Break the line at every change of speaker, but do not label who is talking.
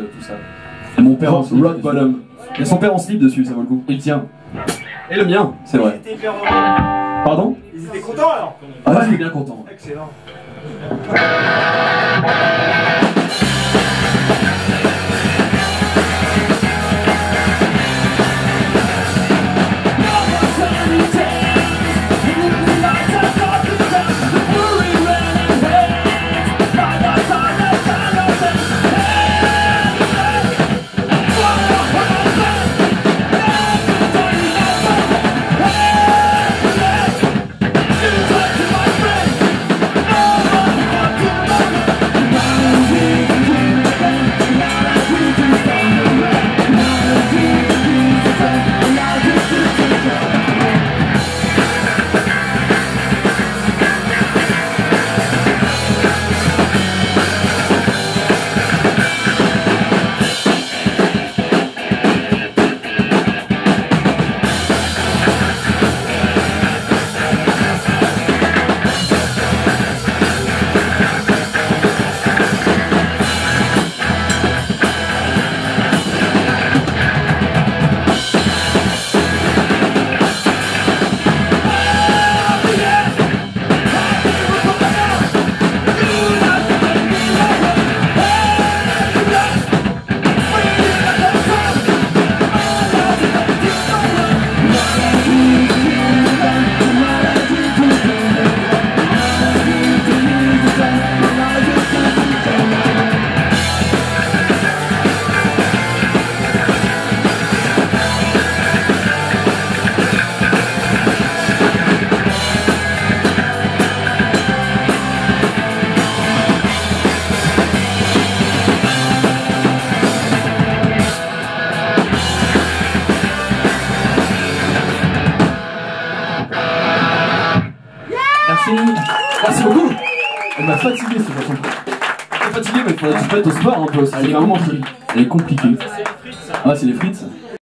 tout ça.
Et mon père en
Rock,
slip.
rock bottom. Il y a son père en slip dessus, ça vaut le coup.
Il tient.
Et le mien, c'est vrai.
Ils étaient hyper heureux.
Pardon?
Ils étaient contents alors
Ah j'étais bien content.
Excellent.
Merci. Merci beaucoup. Elle m'a fatigué cette. Elle m'a fatigué, mais il faudrait que tu mettes au sport un peu aussi.
Elle est
vraiment
compliquée. Elle est compliquée.
C'est les frites ça.